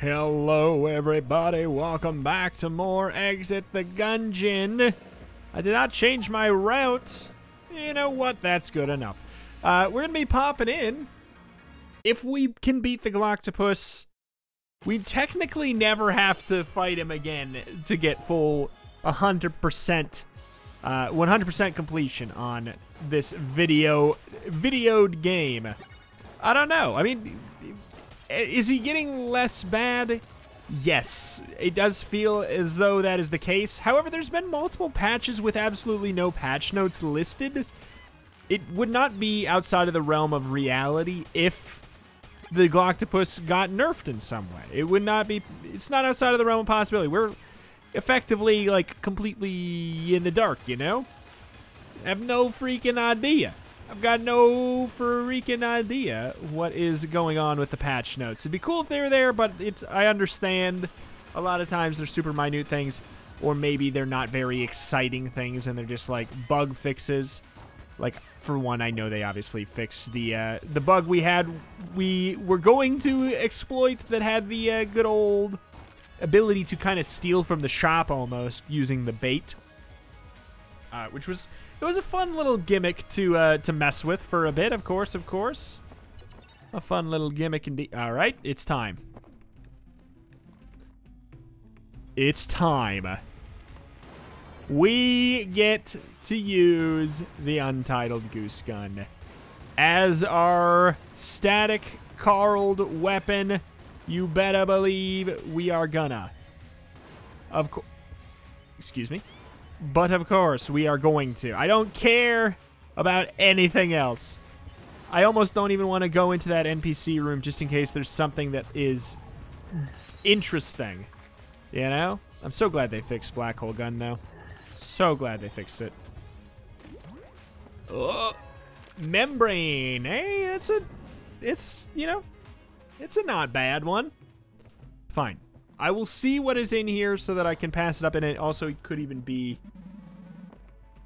Hello, everybody. Welcome back to more Exit the Gungeon. I did not change my route. You know what? That's good enough. Uh, we're to be popping in. If we can beat the Galactopus, we technically never have to fight him again to get full 100%, uh, 100% completion on this video, videoed game. I don't know. I mean, is he getting less bad? Yes, it does feel as though that is the case. However, there's been multiple patches with absolutely no patch notes listed. It would not be outside of the realm of reality if the Galactopus got nerfed in some way. It would not be, it's not outside of the realm of possibility. We're effectively, like, completely in the dark, you know? I have no freaking idea. I've got no freaking idea what is going on with the patch notes. It'd be cool if they were there, but it's I understand a lot of times they're super minute things, or maybe they're not very exciting things and they're just like bug fixes. Like for one, I know they obviously fixed the uh, the bug we had we were going to exploit that had the uh, good old ability to kind of steal from the shop almost using the bait, uh, which was it was a fun little gimmick to uh, to mess with for a bit, of course, of course. A fun little gimmick indeed. All right, it's time. It's time. We get to use the Untitled Goose Gun as our static carled weapon. You better believe we are gonna. Of course. Excuse me. But of course, we are going to. I don't care about anything else. I almost don't even want to go into that NPC room just in case there's something that is interesting. You know? I'm so glad they fixed Black Hole Gun though. So glad they fixed it. Oh, membrane. Hey, it's a, it's, you know, it's a not bad one. Fine. I will see what is in here so that I can pass it up, and it also could even be...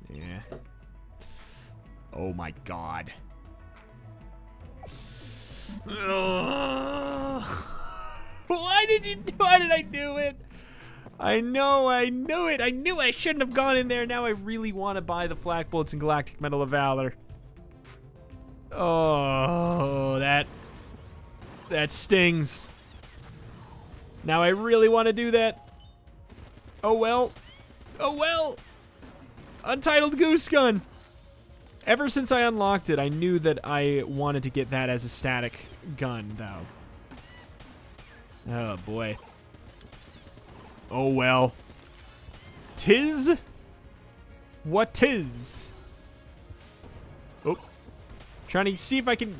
Yeah. Oh my god. Ugh. Why did you... Why did I do it? I know, I knew it. I knew I shouldn't have gone in there. Now I really want to buy the Flak Bullets and Galactic Medal of Valor. Oh, that... That stings. Now I really want to do that. Oh well. Oh well. Untitled Goose Gun. Ever since I unlocked it, I knew that I wanted to get that as a static gun, though. Oh, boy. Oh, well. Tis what tis. Oh. Trying to see if I can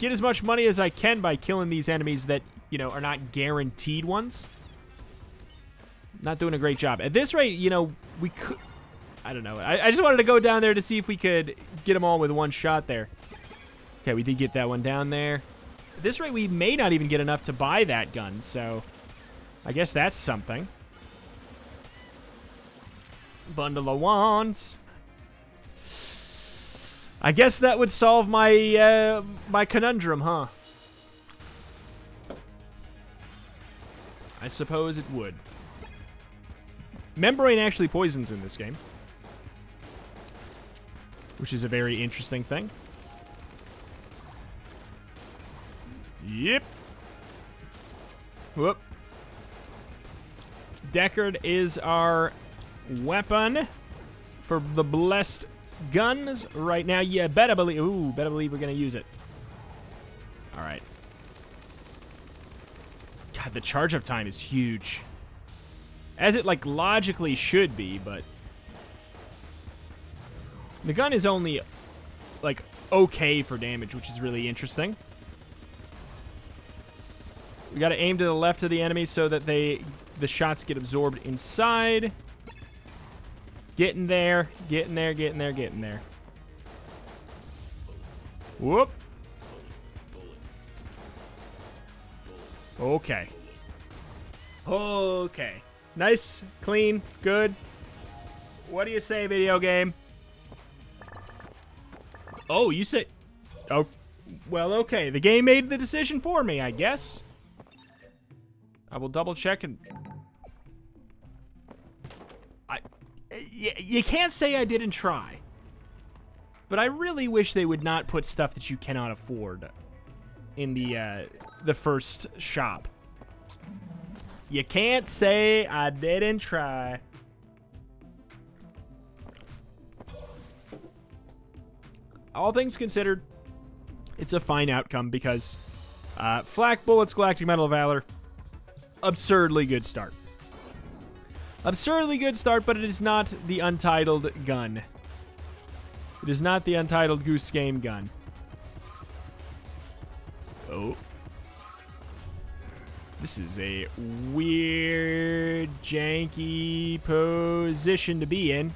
get as much money as I can by killing these enemies that you know, are not guaranteed ones. Not doing a great job. At this rate, you know, we could... I don't know. I, I just wanted to go down there to see if we could get them all with one shot there. Okay, we did get that one down there. At this rate, we may not even get enough to buy that gun, so... I guess that's something. Bundle of wands. I guess that would solve my, uh, my conundrum, huh? I suppose it would. Membrane actually poisons in this game. Which is a very interesting thing. Yep. Whoop. Deckard is our weapon for the blessed guns right now. Yeah, better believe. Ooh, better believe we're gonna use it. All right. God, the charge up time is huge. As it, like, logically should be, but... The gun is only, like, okay for damage, which is really interesting. We gotta aim to the left of the enemy so that they the shots get absorbed inside. Getting there, getting there, getting there, getting there. Whoop. Okay. Okay. Nice, clean, good. What do you say, video game? Oh, you say... Oh, well, okay. The game made the decision for me, I guess. I will double check and... I... You, you can't say I didn't try. But I really wish they would not put stuff that you cannot afford in the, uh, the first shop. You can't say I didn't try. All things considered, it's a fine outcome because uh, Flak Bullets, Galactic Medal of Valor, absurdly good start. Absurdly good start, but it is not the Untitled gun. It is not the Untitled Goose Game gun. Oh. This is a weird, janky position to be in.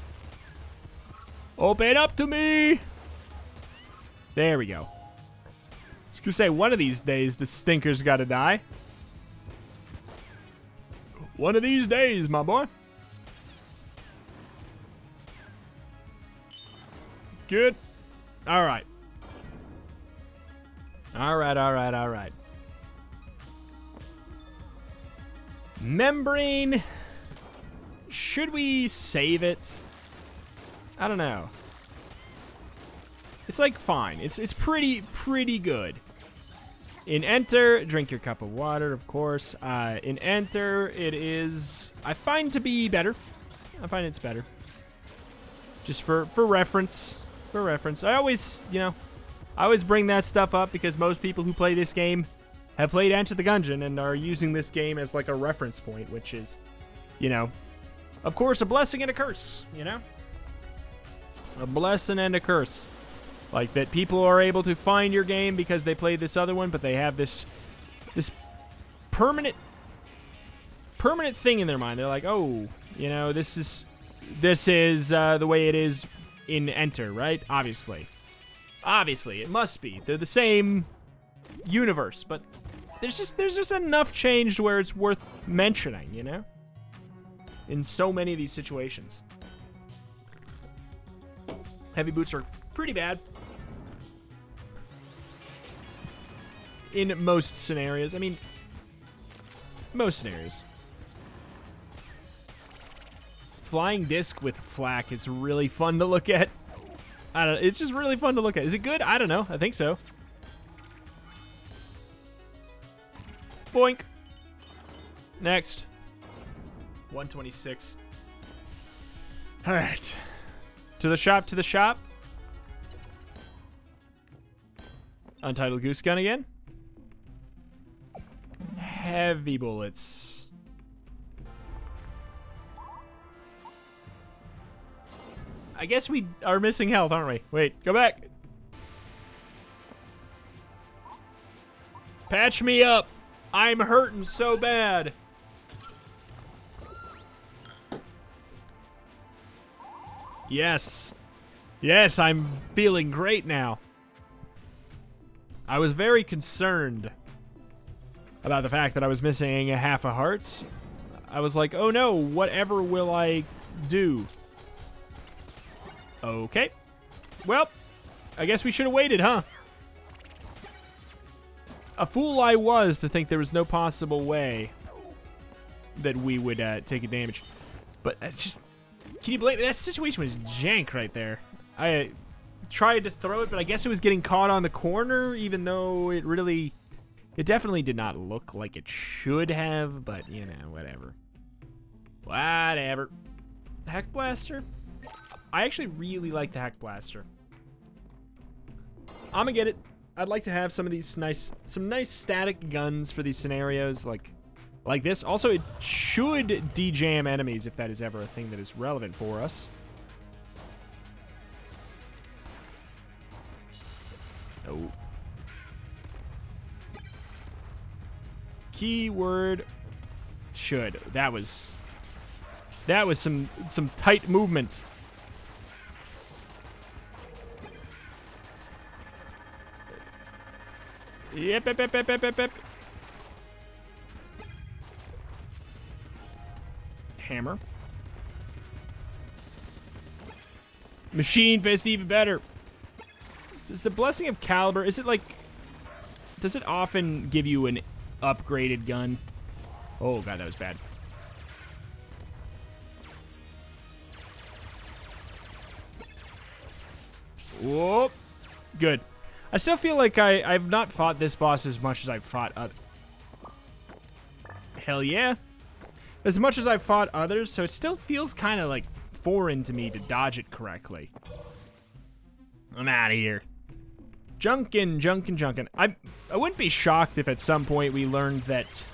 Open up to me! There we go. I was gonna say, one of these days, the stinker's gotta die. One of these days, my boy. Good. All right. All right, all right, all right. Membrane. Should we save it? I don't know. It's like fine. It's it's pretty pretty good. In enter, drink your cup of water, of course. Uh, in enter, it is I find to be better. I find it's better. Just for for reference, for reference. I always, you know, I always bring that stuff up because most people who play this game have played Enter the Gungeon and are using this game as like a reference point, which is, you know, of course, a blessing and a curse, you know? A blessing and a curse. Like that people are able to find your game because they played this other one, but they have this this permanent permanent thing in their mind. They're like, "Oh, you know, this is this is uh, the way it is in Enter, right? Obviously. Obviously, it must be. They're the same universe, but there's just there's just enough changed where it's worth mentioning, you know? In so many of these situations. Heavy boots are pretty bad. In most scenarios. I mean, most scenarios. Flying disc with flak is really fun to look at. I don't. It's just really fun to look at. Is it good? I don't know. I think so. Boink. Next. 126. All right. To the shop, to the shop. Untitled Goose Gun again. Heavy bullets. I guess we are missing health, aren't we? Wait, go back. Patch me up. I'm hurting so bad. Yes. Yes, I'm feeling great now. I was very concerned about the fact that I was missing a half a hearts. I was like, oh no, whatever will I do? Okay. Well, I guess we should have waited, huh? A fool I was to think there was no possible way that we would uh, take a damage. But uh, just, can you believe that situation was jank right there? I tried to throw it, but I guess it was getting caught on the corner, even though it really... It definitely did not look like it should have, but, you know, whatever. Whatever. Heck Blaster? I actually really like the Heck Blaster. I'm gonna get it. I'd like to have some of these nice, some nice static guns for these scenarios, like, like this. Also, it should dejam enemies if that is ever a thing that is relevant for us. Oh. Keyword should. That was that was some some tight movement. Yep, yep, yep, yep, yep, yep. Hammer. Machine fist even better. Is the Blessing of Caliber, is it like... Does it often give you an upgraded gun? Oh, God, that was bad. Whoop. Good. I still feel like I, I've not fought this boss as much as I've fought other... Hell yeah. As much as I've fought others, so it still feels kind of like foreign to me to dodge it correctly. I'm out of here. Junkan, Junkan, Junkan. I, I wouldn't be shocked if at some point we learned that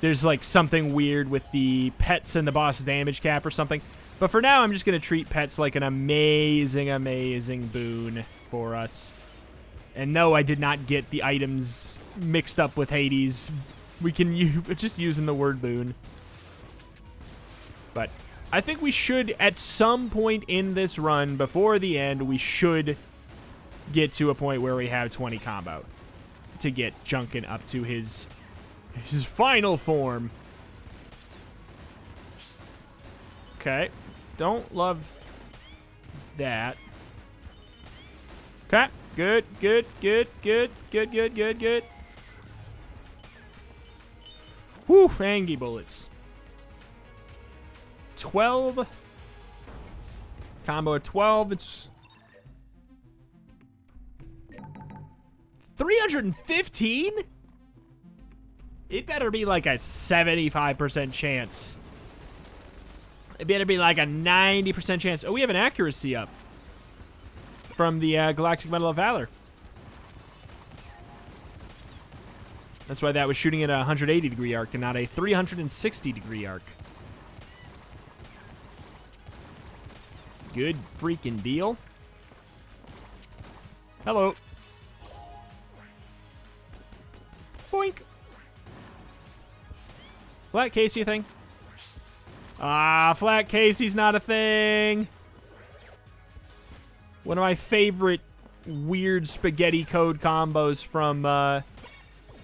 there's like something weird with the pets and the boss damage cap or something. But for now, I'm just going to treat pets like an amazing, amazing boon for us. And no, I did not get the items mixed up with Hades. We can use, just using the word boon. But I think we should, at some point in this run, before the end, we should get to a point where we have 20 combo to get Junkan up to his his final form. Okay. Don't love that. Okay. Good, good, good, good, good, good, good, good. Whew, fangy bullets. 12. Combo 12. It's 315? It better be like a 75% chance. It better be like a 90% chance. Oh, we have an accuracy up from the uh, Galactic Medal of Valor. That's why that was shooting at a 180 degree arc and not a 360 degree arc. Good freaking deal. Hello. Boink. Flat Casey thing? Ah, Flat Casey's not a thing. One of my favorite weird spaghetti code combos from uh,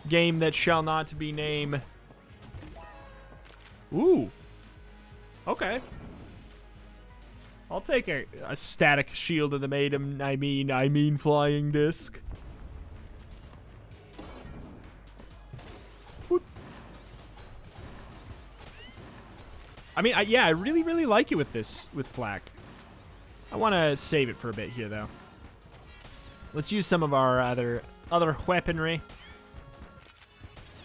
game that shall not be named. Ooh. Okay. I'll take a, a static shield of the maiden. I mean, I mean flying disc. I mean, I, yeah, I really, really like it with this, with Flak. I want to save it for a bit here, though. Let's use some of our other, other weaponry.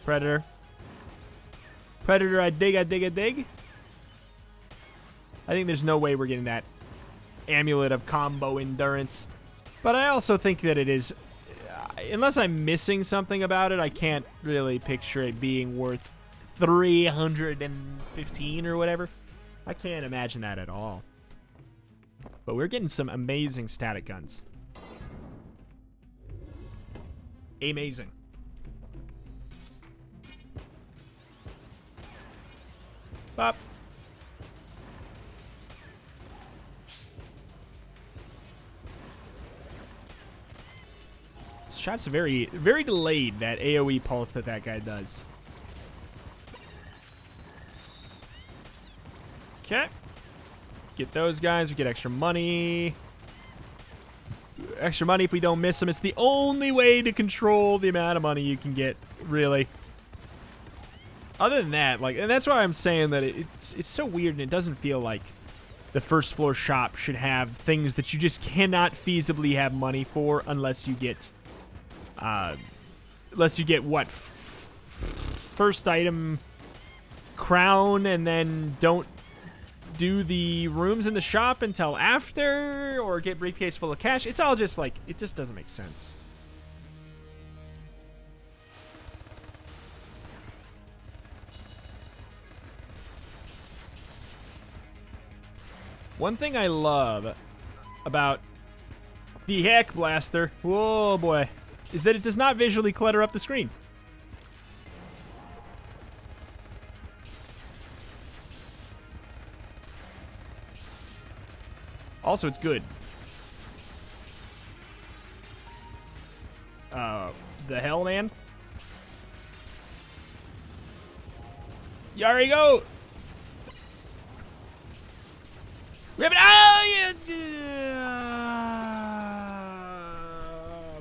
Predator. Predator, I dig, I dig, I dig. I think there's no way we're getting that amulet of combo endurance. But I also think that it is, uh, unless I'm missing something about it, I can't really picture it being worth 315 or whatever. I can't imagine that at all. But we're getting some amazing static guns. Amazing. Pop. Shot's very, very delayed, that AoE pulse that that guy does. Okay. Get those guys. We get extra money. Extra money if we don't miss them. It's the only way to control the amount of money you can get, really. Other than that, like, and that's why I'm saying that it's it's so weird and it doesn't feel like the first floor shop should have things that you just cannot feasibly have money for unless you get, uh, unless you get what first item crown and then don't do the rooms in the shop until after or get briefcase full of cash. It's all just like, it just doesn't make sense. One thing I love about the Heck Blaster, whoa boy, is that it does not visually clutter up the screen. Also, it's good. Uh, the hell, man? You go. We have an, oh, yeah.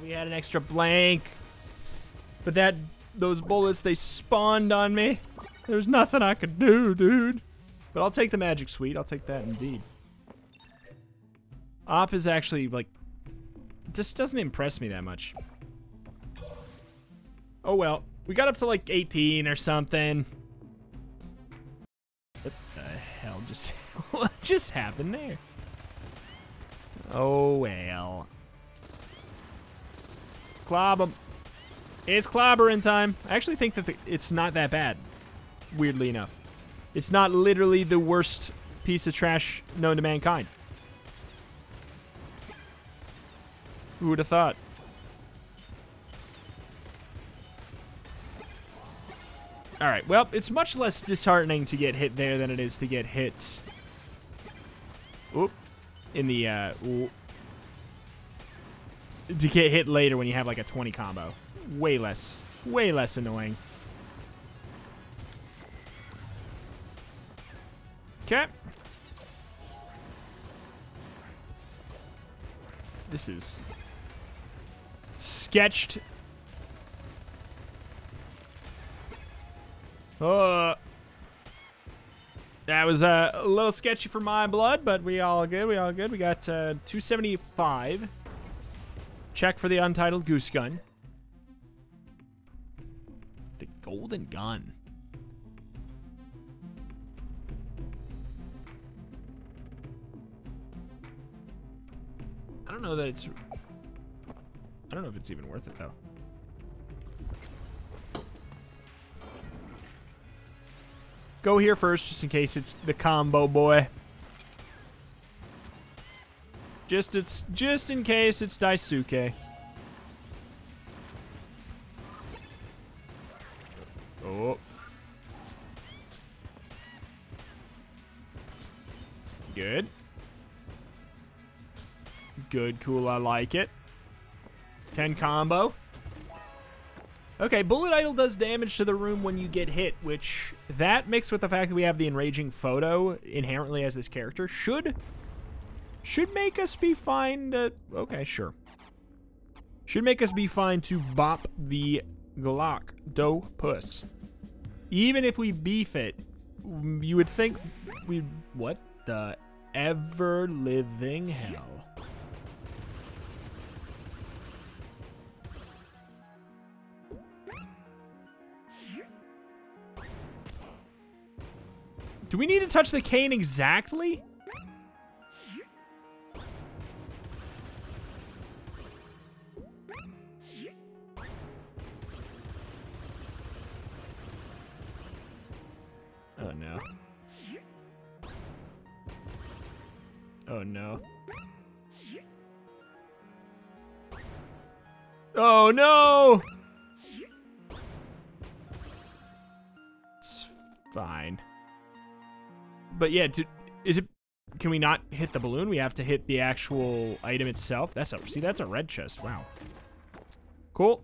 we had an extra blank. But that, those bullets, they spawned on me. There's nothing I could do, dude. But I'll take the magic sweet. I'll take that indeed. Op is actually, like, this doesn't impress me that much. Oh, well. We got up to, like, 18 or something. What the hell just, what just happened there? Oh, well. Clob him. It's clobbering time. I actually think that the, it's not that bad, weirdly enough. It's not literally the worst piece of trash known to mankind. Who would have thought? Alright, well, it's much less disheartening to get hit there than it is to get hit... Oop. In the, uh... To get hit later when you have, like, a 20 combo. Way less. Way less annoying. Okay. This is sketched. Uh, that was uh, a little sketchy for my blood, but we all good. We all good. We got uh, 275. Check for the untitled goose gun. The golden gun. I don't know that it's... I don't know if it's even worth it, though. Go here first, just in case it's the combo boy. Just it's just in case it's Daisuke. Oh. Good. Good, cool, I like it. 10 combo. Okay, Bullet Idol does damage to the room when you get hit, which that mixed with the fact that we have the enraging photo inherently as this character should should make us be fine to okay, sure. Should make us be fine to bop the Glock do puss. Even if we beef it, you would think we what the ever living hell. Do we need to touch the cane exactly? Oh no. Oh no. Oh no! It's fine. But yeah, to, is it? Can we not hit the balloon? We have to hit the actual item itself. That's a see. That's a red chest. Wow. Cool.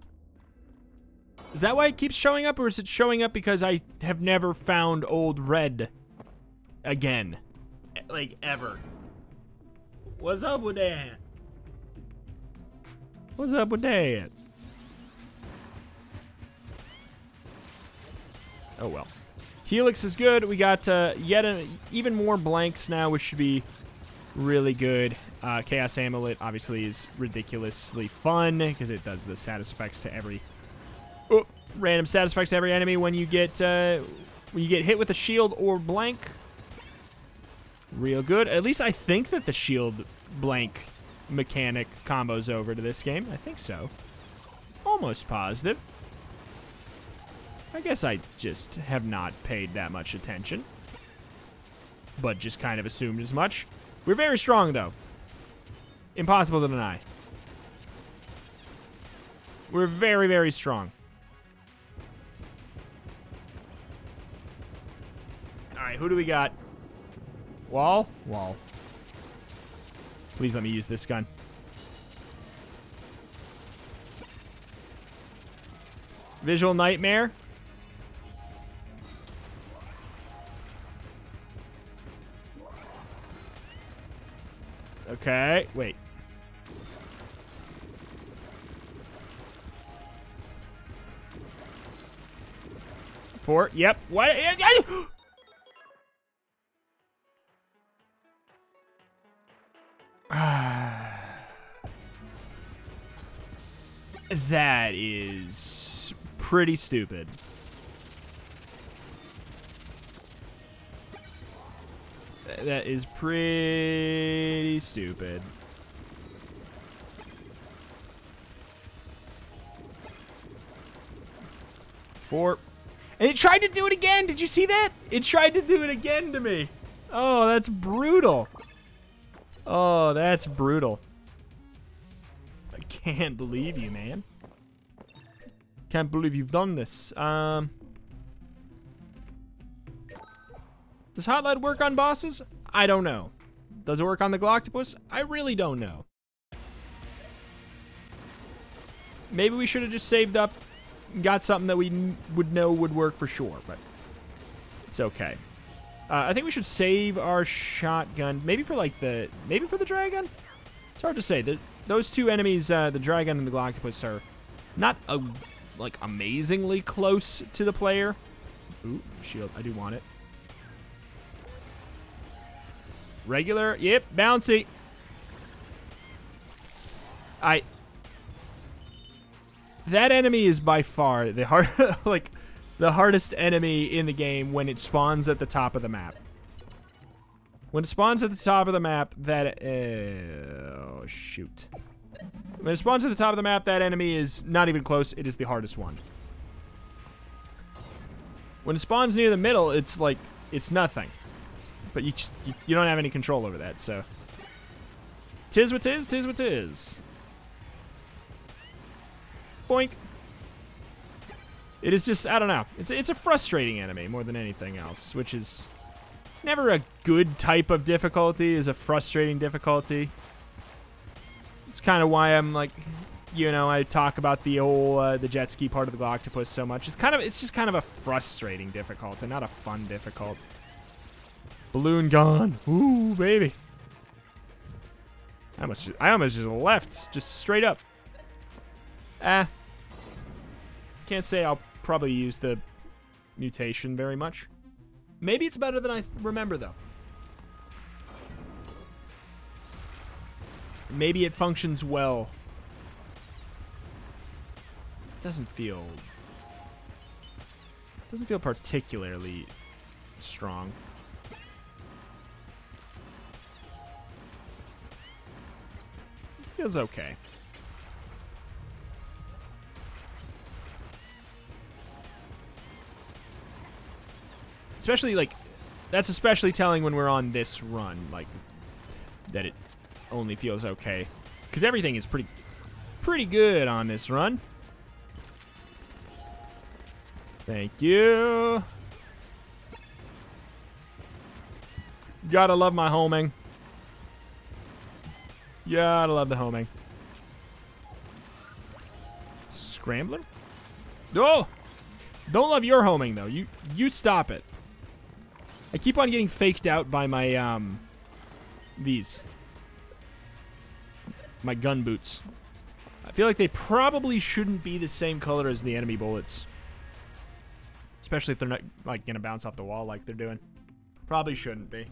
Is that why it keeps showing up, or is it showing up because I have never found old red again? Like, ever. What's up with that? What's up with that? Oh, well. Helix is good. We got uh, yet even more blanks now, which should be really good. Uh, Chaos Amulet obviously is ridiculously fun because it does the status effects to every oh, random status effects to every enemy when you get uh, when you get hit with a shield or blank. Real good. At least I think that the shield blank mechanic combos over to this game. I think so. Almost positive. I guess I just have not paid that much attention. But just kind of assumed as much. We're very strong, though. Impossible to deny. We're very, very strong. Alright, who do we got? Wall? Wall. Please let me use this gun. Visual Nightmare. Okay, wait. Four. Yep. What? that is pretty stupid. That is pretty stupid. Four. And it tried to do it again. Did you see that? It tried to do it again to me. Oh, that's brutal. Oh, that's brutal. I can't believe you, man. Can't believe you've done this. Um, does Hot Lead work on bosses? I don't know. Does it work on the Galactopus? I really don't know. Maybe we should have just saved up got something that we would know would work for sure, but it's okay. Uh, I think we should save our shotgun, maybe for like the, maybe for the dragon? It's hard to say. The, those two enemies, uh, the dragon and the Galactopus, are not a, like amazingly close to the player. Ooh, shield. I do want it. Regular. Yep, bouncy. I that enemy is by far the hard, like, the hardest enemy in the game when it spawns at the top of the map. When it spawns at the top of the map, that, uh, oh, shoot. When it spawns at the top of the map, that enemy is not even close. It is the hardest one. When it spawns near the middle, it's like, it's nothing. But you just, you, you don't have any control over that, so. Tis what tis, tis what tis. Boink. It is just, I don't know. It's, it's a frustrating enemy more than anything else, which is never a good type of difficulty, is a frustrating difficulty. It's kind of why I'm like, you know, I talk about the whole, uh, the jet ski part of the Galactopus so much. It's kind of, it's just kind of a frustrating difficulty, not a fun difficult. Balloon gone. Ooh, baby. I almost, just, I almost just left, just straight up. Eh. Can't say I'll probably use the mutation very much. Maybe it's better than I remember, though. Maybe it functions well. It doesn't feel... Doesn't feel particularly strong. Feels okay. Especially, like, that's especially telling when we're on this run, like, that it only feels okay. Because everything is pretty, pretty good on this run. Thank you. Gotta love my homing. Gotta love the homing. Scrambler? Oh! Don't love your homing, though. You you stop it. I keep on getting faked out by my, um, these. My gun boots. I feel like they probably shouldn't be the same color as the enemy bullets. Especially if they're not, like, gonna bounce off the wall like they're doing. Probably shouldn't be.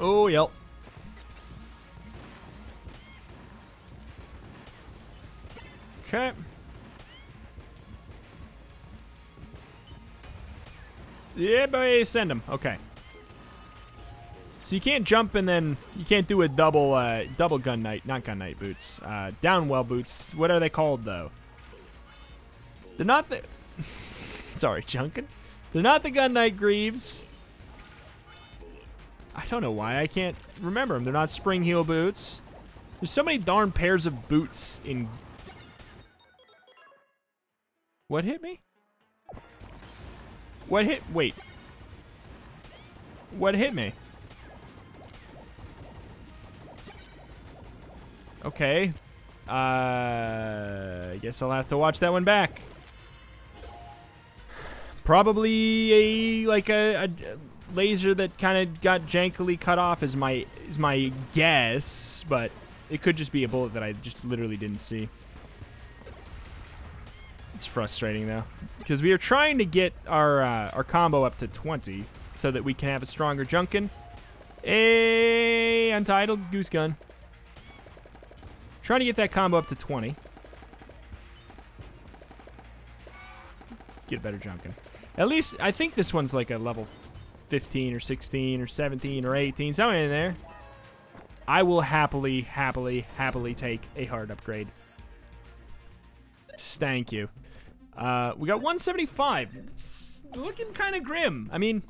Oh, yep. Okay. Yeah, boy, send him. Okay. So you can't jump and then you can't do a double uh, double gun knight, not gun knight boots. Uh, downwell boots. What are they called though? They're not the. Sorry, Junkan. They're not the gun knight greaves. I don't know why I can't remember them. They're not spring heel boots. There's so many darn pairs of boots in. What hit me? What hit? Wait. What hit me? Okay. Uh, I guess I'll have to watch that one back. Probably a like a, a laser that kind of got jankily cut off is my is my guess, but it could just be a bullet that I just literally didn't see. It's frustrating though, because we are trying to get our uh, our combo up to 20 so that we can have a stronger Junkan. A untitled goose gun. Trying to get that combo up to 20. Get a better Junkan. At least I think this one's like a level 15 or 16 or 17 or 18, somewhere in there. I will happily, happily, happily take a hard upgrade. Thank you. Uh, we got 175. It's looking kind of grim. I mean,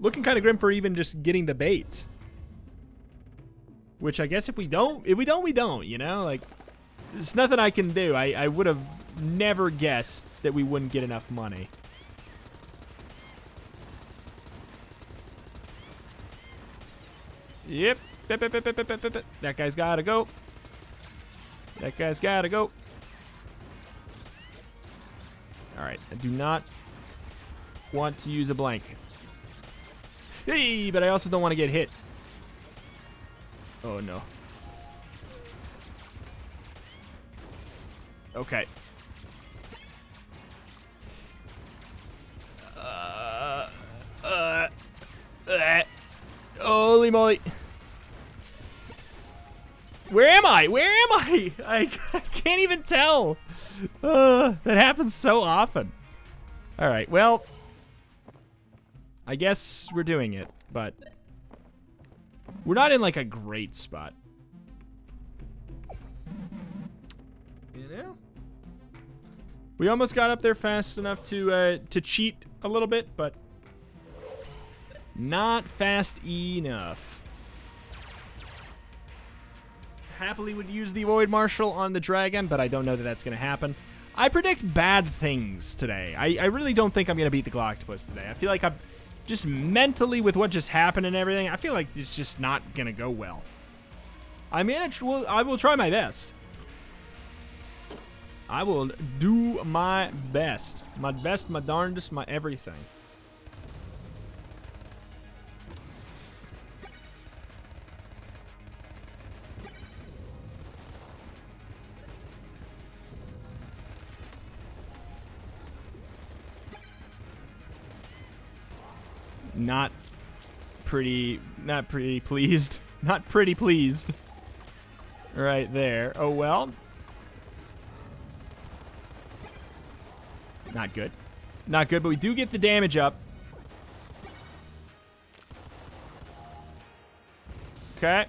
looking kind of grim for even just getting the bait. Which I guess if we don't, if we don't, we don't, you know? Like, there's nothing I can do. I, I would have never guessed that we wouldn't get enough money. Yep. That guy's gotta go. That guy's gotta go. Alright, I do not want to use a blank. Hey, but I also don't want to get hit. Oh, no. Okay. Uh, uh, uh, holy moly. Where am I? Where am I? I, I can't even tell. Uh, that happens so often. All right, well, I guess we're doing it, but we're not in like a great spot. You know? We almost got up there fast enough to uh, to cheat a little bit, but not fast enough. Happily would use the Void Marshal on the dragon, but I don't know that that's going to happen. I predict bad things today. I, I really don't think I'm going to beat the Galactopus today. I feel like I'm just mentally with what just happened and everything, I feel like it's just not going to go well. I manage, well, I will try my best. I will do my best. My best, my darndest, my everything. Not pretty, not pretty pleased. Not pretty pleased. Right there. Oh, well. Not good. Not good, but we do get the damage up. Okay.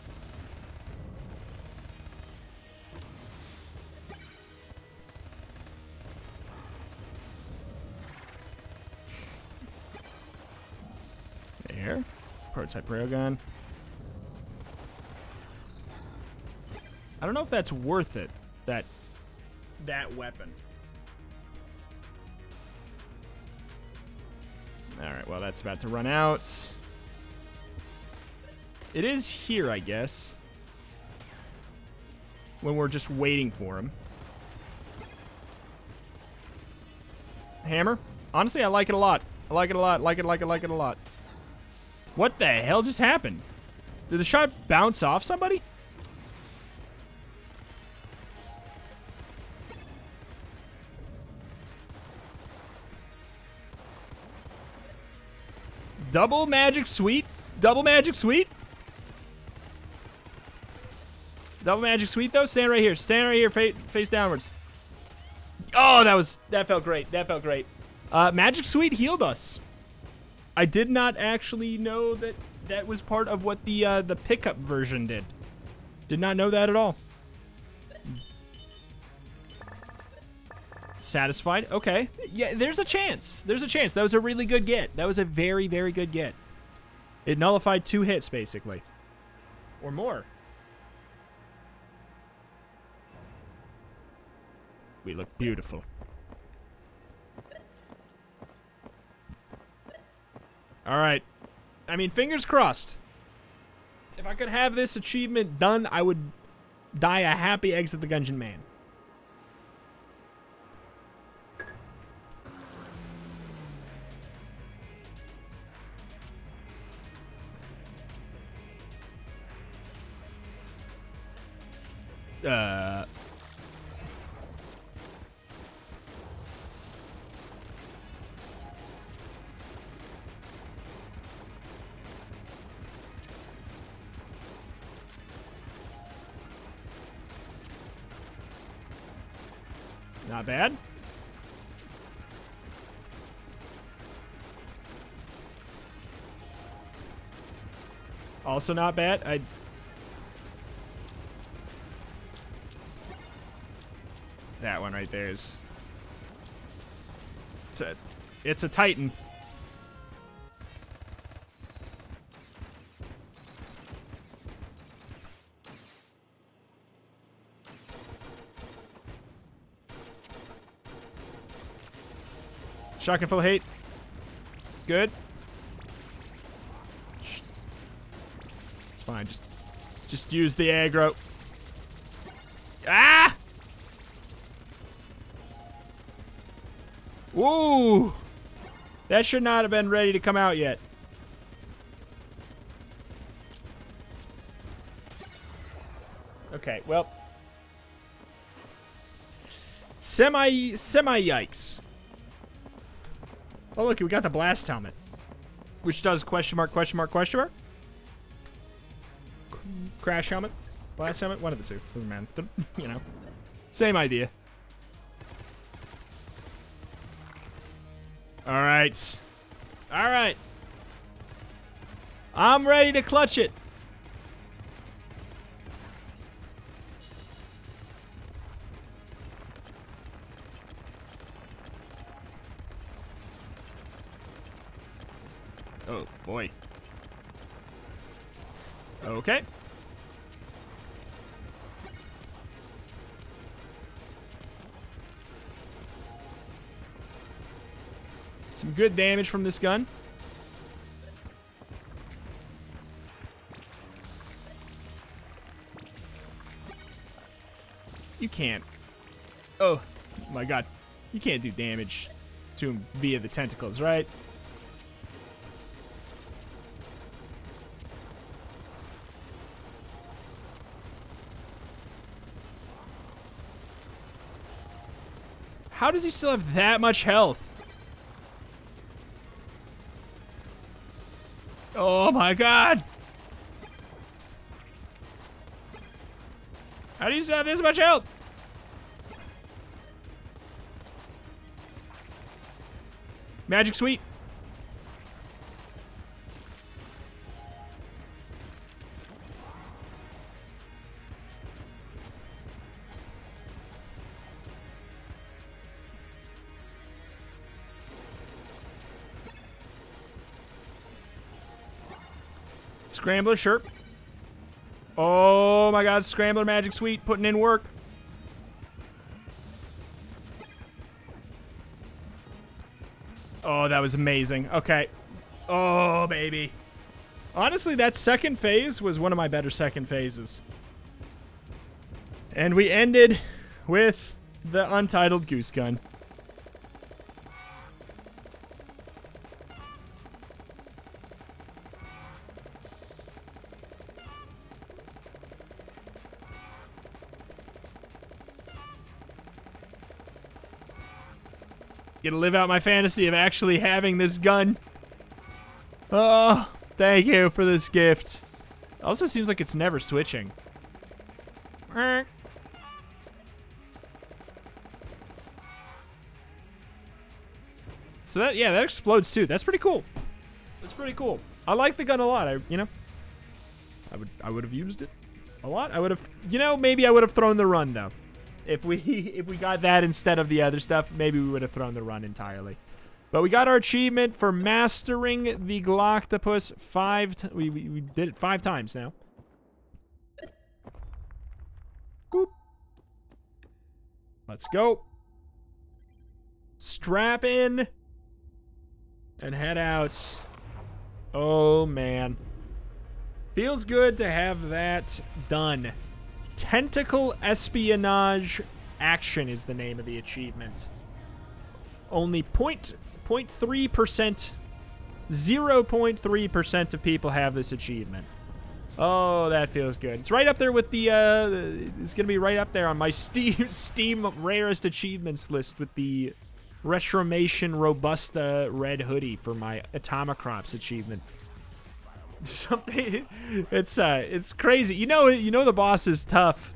There. Prototype railgun. I don't know if that's worth it, that that weapon. Alright, well, that's about to run out. It is here, I guess. When we're just waiting for him. Hammer? Honestly, I like it a lot. I like it a lot. Like it, like it, like it a lot. What the hell just happened? Did the shot bounce off somebody? Double magic sweet? Double magic sweet? Double magic sweet though? Stand right here. Stand right here, face, face downwards. Oh, that was that felt great. That felt great. Uh, magic sweet healed us. I did not actually know that that was part of what the uh, the pickup version did. Did not know that at all. Satisfied? Okay. Yeah, there's a chance. There's a chance. That was a really good get. That was a very, very good get. It nullified two hits, basically. Or more. We look beautiful. All right. I mean, fingers crossed. If I could have this achievement done, I would die a happy exit the Gungeon Man. Uh, Not bad. Also not bad. I That one right there is It's a it's a titan. Shotgun full of hate. Good. It's fine. Just, just use the aggro. Ah! Ooh! That should not have been ready to come out yet. Okay, well. Semi, semi yikes. Oh, look, we got the blast helmet. Which does question mark, question mark, question mark? Crash helmet? Blast helmet? One of the two. Doesn't matter. You know. Same idea. Alright. Alright. I'm ready to clutch it. Oh, boy. Okay. Some good damage from this gun. You can't. Oh, my god. You can't do damage to him via the tentacles, right? How does he still have that much health? Oh my god! How do you still have this much health? Magic Sweet. Scrambler, sure. Oh my god, Scrambler Magic Sweet putting in work. Oh, that was amazing. Okay. Oh, baby. Honestly, that second phase was one of my better second phases. And we ended with the Untitled Goose Gun. Get to live out my fantasy of actually having this gun. Oh, thank you for this gift. Also seems like it's never switching. So that, yeah, that explodes too. That's pretty cool. That's pretty cool. I like the gun a lot. I, you know, I would, I would have used it a lot. I would have, you know, maybe I would have thrown the run though. If we if we got that instead of the other stuff, maybe we would have thrown the run entirely. But we got our achievement for mastering the Galactopus five. we, we we did it five times now. Let's go. Strap in and head out. Oh man. Feels good to have that done. Tentacle Espionage Action is the name of the achievement. Only 0.3%, 0.3% of people have this achievement. Oh, that feels good. It's right up there with the, uh, it's going to be right up there on my Steam, Steam rarest achievements list with the Retromation Robusta Red Hoodie for my Atomicrops achievement. something it's uh it's crazy you know you know the boss is tough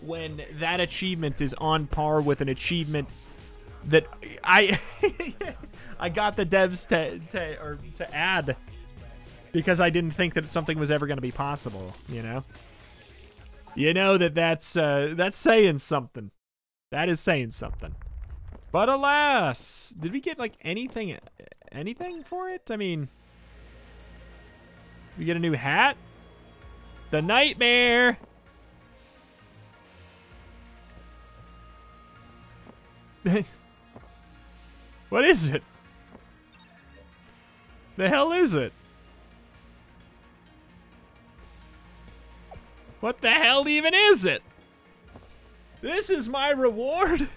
when that achievement is on par with an achievement that I I got the devs to to or to add because I didn't think that something was ever going to be possible, you know? You know that that's uh that's saying something. That is saying something. But alas, did we get like anything anything for it? I mean, we get a new hat? The nightmare. what is it? The hell is it? What the hell even is it? This is my reward?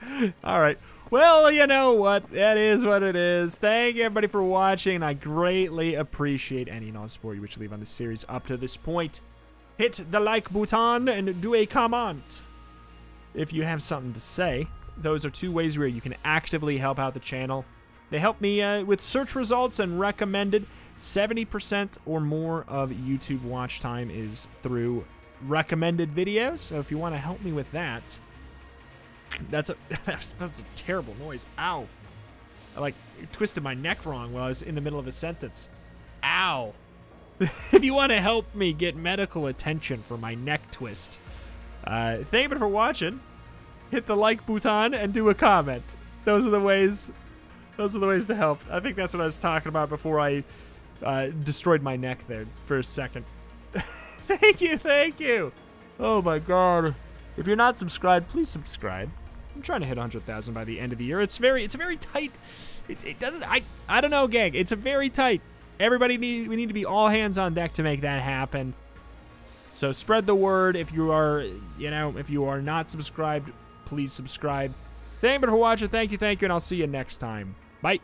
All right. Well, you know what? That is what it is. Thank you, everybody, for watching. I greatly appreciate any non-support you wish to leave on this series up to this point. Hit the like button and do a comment if you have something to say. Those are two ways where you can actively help out the channel. They help me uh, with search results and recommended. 70% or more of YouTube watch time is through recommended videos. So if you want to help me with that, that's a that's, that's a terrible noise. Ow. I like twisted my neck wrong while I was in the middle of a sentence. Ow. if you want to help me get medical attention for my neck twist, uh, thank you for watching. Hit the like button and do a comment. Those are the ways. Those are the ways to help. I think that's what I was talking about before I uh, destroyed my neck there for a second. thank you, thank you. Oh my god. If you're not subscribed, please subscribe. I'm trying to hit 100,000 by the end of the year. It's very, it's a very tight. It, it, doesn't. I, I don't know, gang. It's a very tight. Everybody need. We need to be all hands on deck to make that happen. So spread the word. If you are, you know, if you are not subscribed, please subscribe. Thank you for watching. Thank you, thank you, and I'll see you next time. Bye.